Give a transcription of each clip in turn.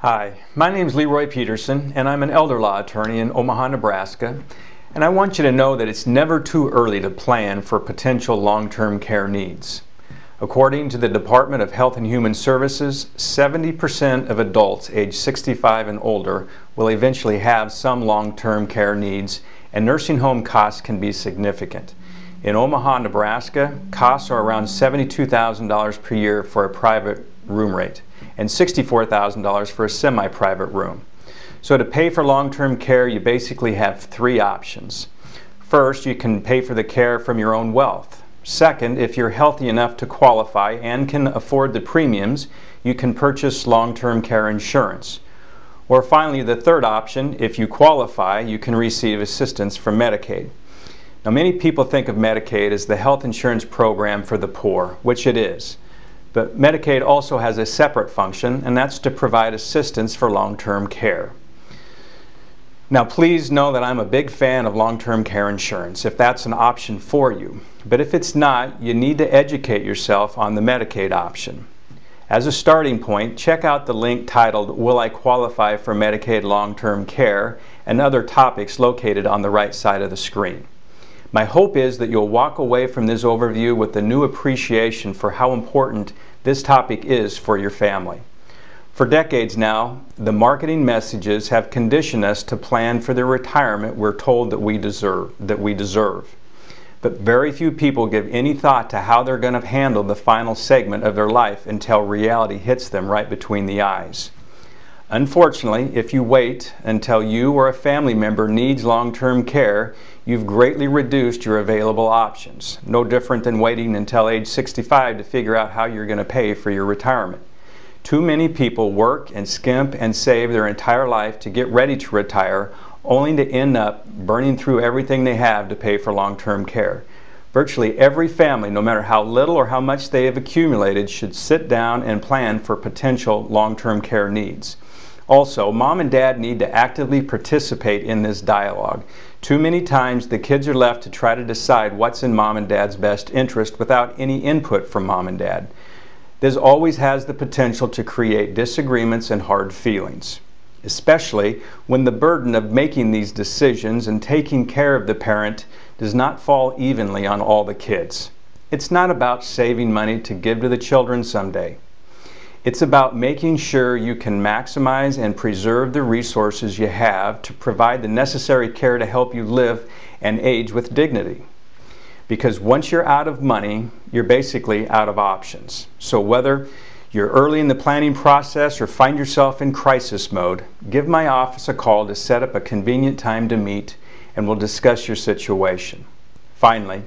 Hi, my name is LeRoy Peterson and I'm an elder law attorney in Omaha, Nebraska. And I want you to know that it's never too early to plan for potential long-term care needs. According to the Department of Health and Human Services, 70% of adults age 65 and older will eventually have some long-term care needs and nursing home costs can be significant. In Omaha, Nebraska, costs are around $72,000 per year for a private room rate and $64,000 for a semi-private room. So to pay for long-term care, you basically have three options. First, you can pay for the care from your own wealth. Second, if you're healthy enough to qualify and can afford the premiums, you can purchase long-term care insurance. Or finally, the third option, if you qualify, you can receive assistance from Medicaid. Now, many people think of Medicaid as the health insurance program for the poor, which it is. But Medicaid also has a separate function, and that's to provide assistance for long-term care. Now, please know that I'm a big fan of long-term care insurance, if that's an option for you. But if it's not, you need to educate yourself on the Medicaid option. As a starting point, check out the link titled, Will I Qualify for Medicaid Long-Term Care? and other topics located on the right side of the screen. My hope is that you'll walk away from this overview with a new appreciation for how important this topic is for your family. For decades now, the marketing messages have conditioned us to plan for the retirement we're told that we deserve, that we deserve. But very few people give any thought to how they're going to handle the final segment of their life until reality hits them right between the eyes. Unfortunately, if you wait until you or a family member needs long-term care, you've greatly reduced your available options. No different than waiting until age 65 to figure out how you're going to pay for your retirement. Too many people work and skimp and save their entire life to get ready to retire, only to end up burning through everything they have to pay for long-term care. Virtually every family, no matter how little or how much they have accumulated, should sit down and plan for potential long-term care needs. Also, mom and dad need to actively participate in this dialogue. Too many times the kids are left to try to decide what's in mom and dad's best interest without any input from mom and dad. This always has the potential to create disagreements and hard feelings, especially when the burden of making these decisions and taking care of the parent does not fall evenly on all the kids. It's not about saving money to give to the children someday. It's about making sure you can maximize and preserve the resources you have to provide the necessary care to help you live and age with dignity. Because once you're out of money, you're basically out of options. So whether you're early in the planning process or find yourself in crisis mode, give my office a call to set up a convenient time to meet and we'll discuss your situation. Finally,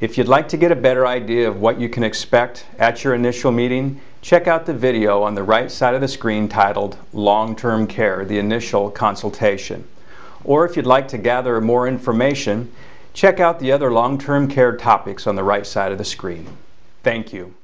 if you'd like to get a better idea of what you can expect at your initial meeting, check out the video on the right side of the screen titled Long-Term Care, the Initial Consultation. Or if you'd like to gather more information, check out the other long-term care topics on the right side of the screen. Thank you.